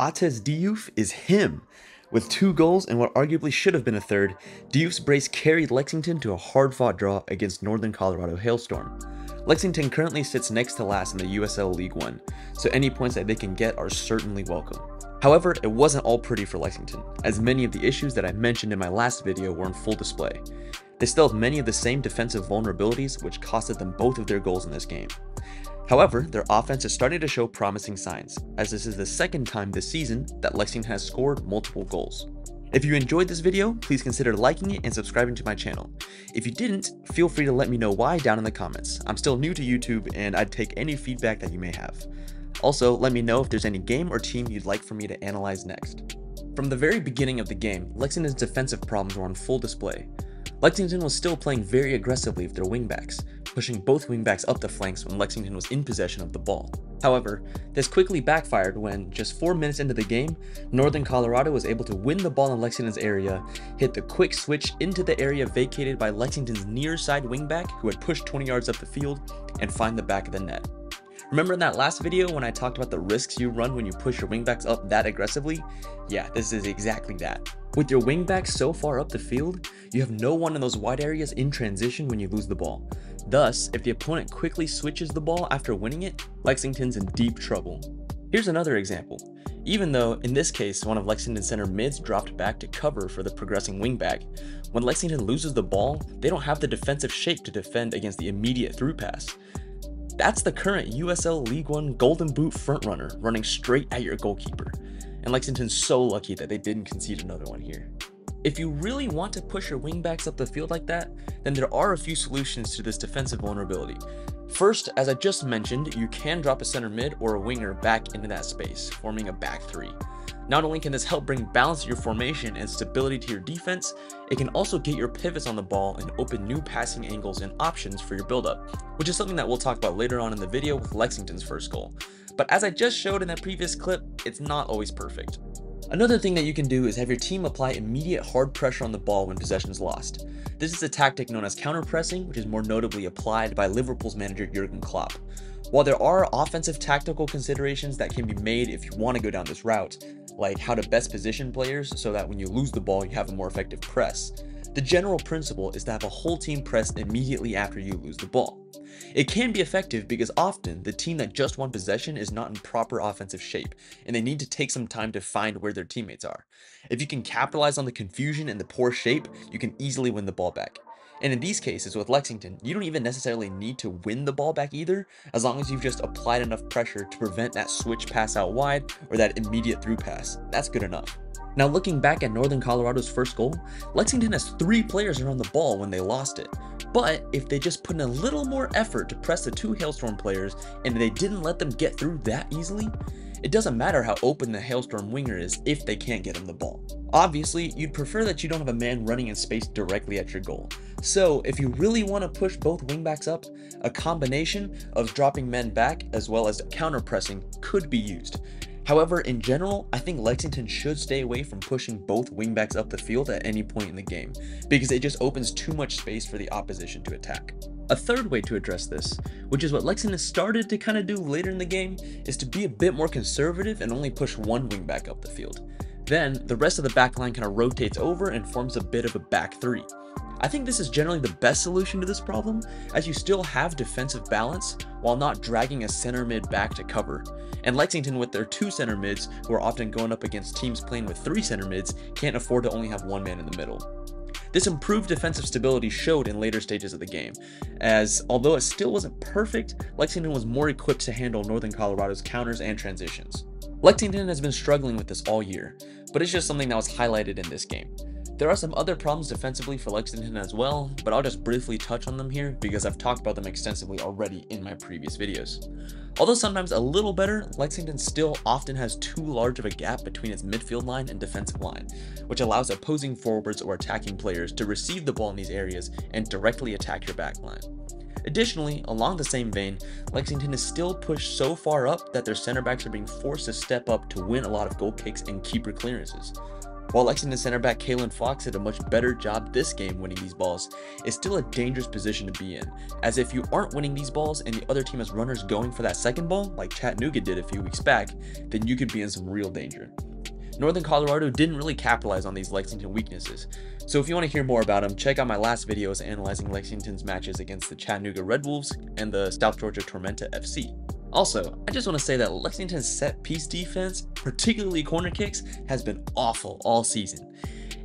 Ates Diouf is him. With two goals and what arguably should have been a third, Diouf's brace carried Lexington to a hard-fought draw against Northern Colorado Hailstorm. Lexington currently sits next to last in the USL League One, so any points that they can get are certainly welcome. However, it wasn't all pretty for Lexington, as many of the issues that I mentioned in my last video were in full display. They still have many of the same defensive vulnerabilities which costed them both of their goals in this game. However, their offense is starting to show promising signs, as this is the second time this season that Lexington has scored multiple goals. If you enjoyed this video, please consider liking it and subscribing to my channel. If you didn't, feel free to let me know why down in the comments. I'm still new to YouTube and I'd take any feedback that you may have. Also, let me know if there's any game or team you'd like for me to analyze next. From the very beginning of the game, Lexington's defensive problems were on full display. Lexington was still playing very aggressively with their wingbacks, pushing both wingbacks up the flanks when Lexington was in possession of the ball. However, this quickly backfired when, just 4 minutes into the game, Northern Colorado was able to win the ball in Lexington's area, hit the quick switch into the area vacated by Lexington's near side wingback who had pushed 20 yards up the field, and find the back of the net. Remember in that last video when I talked about the risks you run when you push your wingbacks up that aggressively? Yeah, this is exactly that. With your wingbacks so far up the field, you have no one in those wide areas in transition when you lose the ball. Thus, if the opponent quickly switches the ball after winning it, Lexington's in deep trouble. Here's another example. Even though, in this case, one of Lexington's center mids dropped back to cover for the progressing wingback, when Lexington loses the ball, they don't have the defensive shape to defend against the immediate through pass. That's the current USL League One Golden Boot frontrunner running straight at your goalkeeper. And Lexington's so lucky that they didn't concede another one here. If you really want to push your wingbacks up the field like that, then there are a few solutions to this defensive vulnerability. First, as I just mentioned, you can drop a center mid or a winger back into that space, forming a back three. Not only can this help bring balance to your formation and stability to your defense, it can also get your pivots on the ball and open new passing angles and options for your build-up, which is something that we'll talk about later on in the video with Lexington's first goal. But as I just showed in that previous clip, it's not always perfect. Another thing that you can do is have your team apply immediate hard pressure on the ball when possession is lost. This is a tactic known as counter-pressing, which is more notably applied by Liverpool's manager Jurgen Klopp. While there are offensive tactical considerations that can be made if you want to go down this route, like how to best position players so that when you lose the ball, you have a more effective press. The general principle is to have a whole team press immediately after you lose the ball. It can be effective because often the team that just won possession is not in proper offensive shape and they need to take some time to find where their teammates are. If you can capitalize on the confusion and the poor shape, you can easily win the ball back. And in these cases with Lexington, you don't even necessarily need to win the ball back either, as long as you've just applied enough pressure to prevent that switch pass out wide or that immediate through pass. That's good enough. Now looking back at Northern Colorado's first goal, Lexington has three players around the ball when they lost it. But if they just put in a little more effort to press the two Hailstorm players and they didn't let them get through that easily, it doesn't matter how open the Hailstorm winger is if they can't get him the ball. Obviously, you'd prefer that you don't have a man running in space directly at your goal. So if you really want to push both wingbacks up, a combination of dropping men back as well as counter pressing could be used. However, in general, I think Lexington should stay away from pushing both wingbacks up the field at any point in the game, because it just opens too much space for the opposition to attack. A third way to address this, which is what Lexington started to kind of do later in the game, is to be a bit more conservative and only push one wingback up the field. Then, the rest of the backline kind of rotates over and forms a bit of a back three. I think this is generally the best solution to this problem, as you still have defensive balance while not dragging a center mid back to cover. And Lexington with their two center mids, who are often going up against teams playing with three center mids, can't afford to only have one man in the middle. This improved defensive stability showed in later stages of the game, as although it still wasn't perfect, Lexington was more equipped to handle Northern Colorado's counters and transitions. Lexington has been struggling with this all year, but it's just something that was highlighted in this game. There are some other problems defensively for Lexington as well, but I'll just briefly touch on them here because I've talked about them extensively already in my previous videos. Although sometimes a little better, Lexington still often has too large of a gap between its midfield line and defensive line, which allows opposing forwards or attacking players to receive the ball in these areas and directly attack your backline. Additionally, along the same vein, Lexington is still pushed so far up that their center backs are being forced to step up to win a lot of goal kicks and keeper clearances. While Lexington center back Kalen Fox did a much better job this game winning these balls, it's still a dangerous position to be in, as if you aren't winning these balls and the other team has runners going for that second ball, like Chattanooga did a few weeks back, then you could be in some real danger. Northern Colorado didn't really capitalize on these Lexington weaknesses, so if you want to hear more about them, check out my last videos analyzing Lexington's matches against the Chattanooga Red Wolves and the South Georgia Tormenta FC. Also, I just want to say that Lexington's set piece defense, particularly corner kicks, has been awful all season.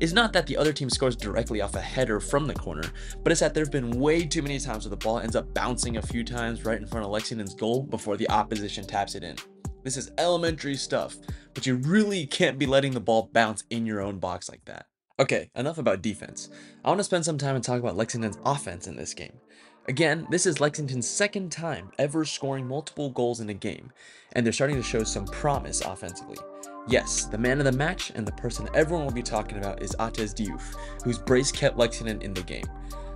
It's not that the other team scores directly off a header from the corner, but it's that there have been way too many times where the ball ends up bouncing a few times right in front of Lexington's goal before the opposition taps it in. This is elementary stuff, but you really can't be letting the ball bounce in your own box like that. Okay, enough about defense. I want to spend some time and talk about Lexington's offense in this game. Again, this is Lexington's second time ever scoring multiple goals in a game, and they're starting to show some promise offensively. Yes, the man of the match and the person everyone will be talking about is Ates Diouf, whose brace kept Lexington in the game.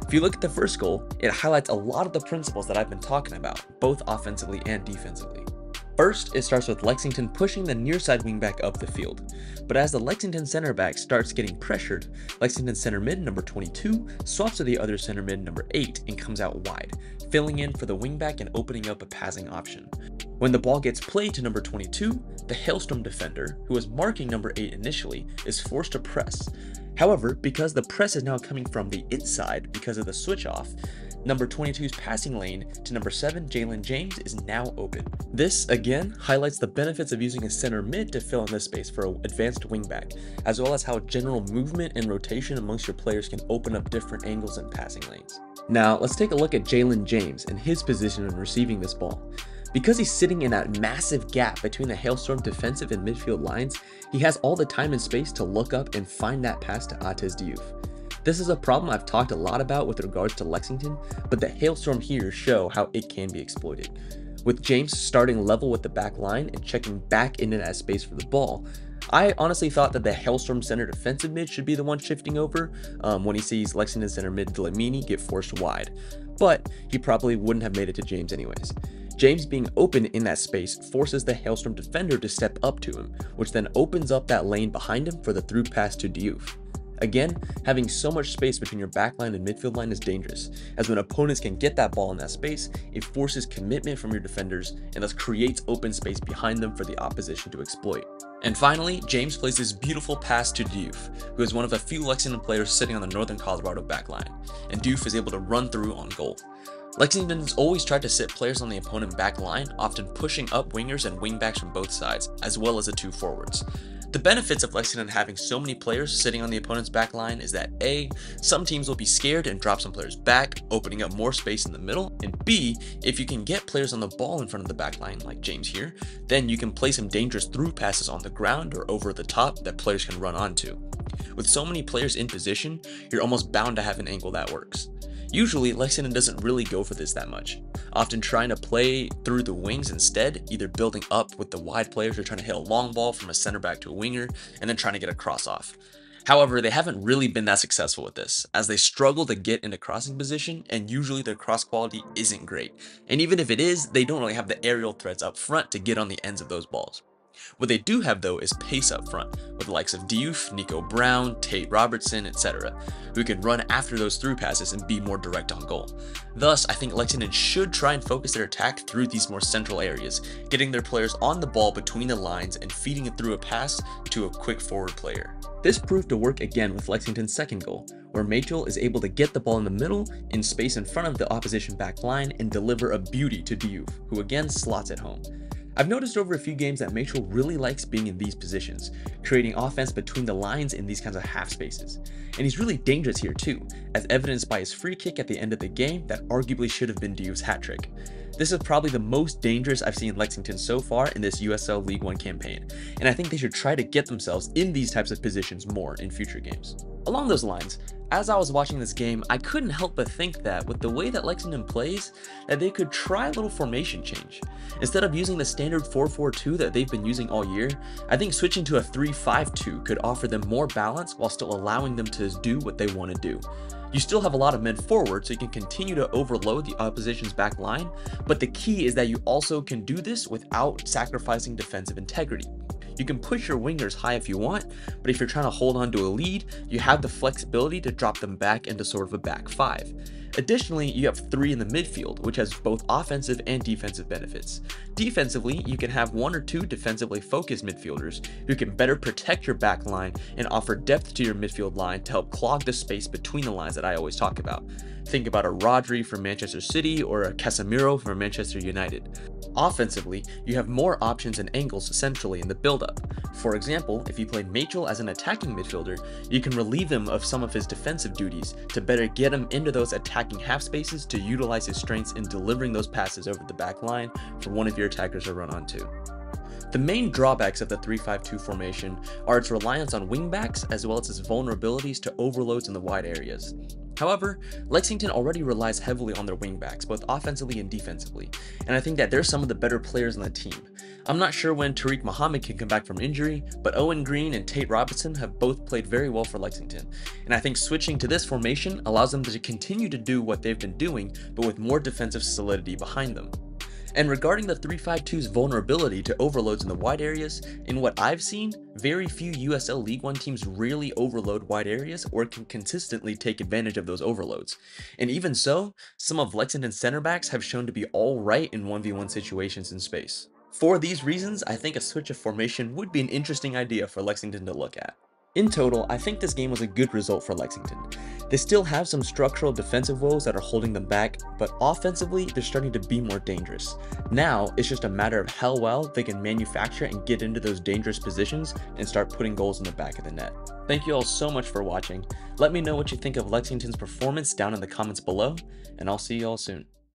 If you look at the first goal, it highlights a lot of the principles that I've been talking about, both offensively and defensively. First, it starts with Lexington pushing the near side wingback up the field. But as the Lexington center back starts getting pressured, Lexington center mid number 22 swaps to the other center mid number 8 and comes out wide, filling in for the wingback and opening up a passing option. When the ball gets played to number 22, the Hailstorm defender, who was marking number 8 initially, is forced to press. However, because the press is now coming from the inside because of the switch off, Number 22's passing lane to number 7 Jalen James is now open. This, again, highlights the benefits of using a center mid to fill in this space for an advanced wingback, as well as how general movement and rotation amongst your players can open up different angles and passing lanes. Now, let's take a look at Jalen James and his position in receiving this ball. Because he's sitting in that massive gap between the Hailstorm defensive and midfield lines, he has all the time and space to look up and find that pass to Ates Diouf. This is a problem I've talked a lot about with regards to Lexington, but the Hailstorm here show how it can be exploited. With James starting level with the back line and checking back into that space for the ball, I honestly thought that the Hailstorm center defensive mid should be the one shifting over um, when he sees Lexington center mid Dlamini get forced wide, but he probably wouldn't have made it to James anyways. James being open in that space forces the Hailstorm defender to step up to him, which then opens up that lane behind him for the through pass to Diouf. Again, having so much space between your backline and midfield line is dangerous, as when opponents can get that ball in that space, it forces commitment from your defenders and thus creates open space behind them for the opposition to exploit. And finally, James plays this beautiful pass to Diouf, who is one of the few Lexington players sitting on the Northern Colorado backline, and Diouf is able to run through on goal. Lexington has always tried to sit players on the opponent back line, often pushing up wingers and wingbacks from both sides, as well as the two forwards. The benefits of Lexington having so many players sitting on the opponent's back line is that A, some teams will be scared and drop some players back, opening up more space in the middle, and B, if you can get players on the ball in front of the back line, like James here, then you can play some dangerous through passes on the ground or over the top that players can run onto. With so many players in position, you're almost bound to have an angle that works. Usually, Lexington doesn't really go for this that much, often trying to play through the wings instead, either building up with the wide players or trying to hit a long ball from a center back to a winger, and then trying to get a cross off. However, they haven't really been that successful with this, as they struggle to get into crossing position, and usually their cross quality isn't great. And even if it is, they don't really have the aerial threats up front to get on the ends of those balls. What they do have though is pace up front, with the likes of Diouf, Nico Brown, Tate Robertson, etc., who can run after those through passes and be more direct on goal. Thus, I think Lexington should try and focus their attack through these more central areas, getting their players on the ball between the lines and feeding it through a pass to a quick forward player. This proved to work again with Lexington's second goal, where Machel is able to get the ball in the middle, in space in front of the opposition back line, and deliver a beauty to Diouf, who again slots it home. I've noticed over a few games that Machel really likes being in these positions, creating offense between the lines in these kinds of half spaces. And he's really dangerous here too, as evidenced by his free kick at the end of the game that arguably should have been Diouf's hat trick. This is probably the most dangerous I've seen Lexington so far in this USL League 1 campaign, and I think they should try to get themselves in these types of positions more in future games. Along those lines, as I was watching this game, I couldn't help but think that with the way that Lexington plays, that they could try a little formation change. Instead of using the standard 4-4-2 that they've been using all year, I think switching to a 3-5-2 could offer them more balance while still allowing them to do what they want to do. You still have a lot of men forward, so you can continue to overload the opposition's back line, but the key is that you also can do this without sacrificing defensive integrity. You can push your wingers high if you want, but if you're trying to hold on to a lead, you have the flexibility to drop them back into sort of a back five. Additionally, you have three in the midfield, which has both offensive and defensive benefits. Defensively, you can have one or two defensively focused midfielders who can better protect your back line and offer depth to your midfield line to help clog the space between the lines that I always talk about. Think about a Rodri from Manchester City or a Casemiro from Manchester United. Offensively, you have more options and angles centrally in the build-up. For example, if you play Machel as an attacking midfielder, you can relieve him of some of his defensive duties to better get him into those attacking half spaces to utilize his strengths in delivering those passes over the back line for one of your attackers to run onto. The main drawbacks of the 3-5-2 formation are its reliance on wingbacks as well as its vulnerabilities to overloads in the wide areas. However, Lexington already relies heavily on their wingbacks, both offensively and defensively, and I think that they're some of the better players on the team. I'm not sure when Tariq Muhammad can come back from injury, but Owen Green and Tate Robinson have both played very well for Lexington, and I think switching to this formation allows them to continue to do what they've been doing, but with more defensive solidity behind them. And regarding the 352's vulnerability to overloads in the wide areas, in what I've seen, very few USL League 1 teams really overload wide areas or can consistently take advantage of those overloads. And even so, some of Lexington's center backs have shown to be alright in 1v1 situations in space. For these reasons, I think a switch of formation would be an interesting idea for Lexington to look at. In total, I think this game was a good result for Lexington. They still have some structural defensive woes that are holding them back, but offensively, they're starting to be more dangerous. Now, it's just a matter of how well they can manufacture and get into those dangerous positions and start putting goals in the back of the net. Thank you all so much for watching. Let me know what you think of Lexington's performance down in the comments below, and I'll see you all soon.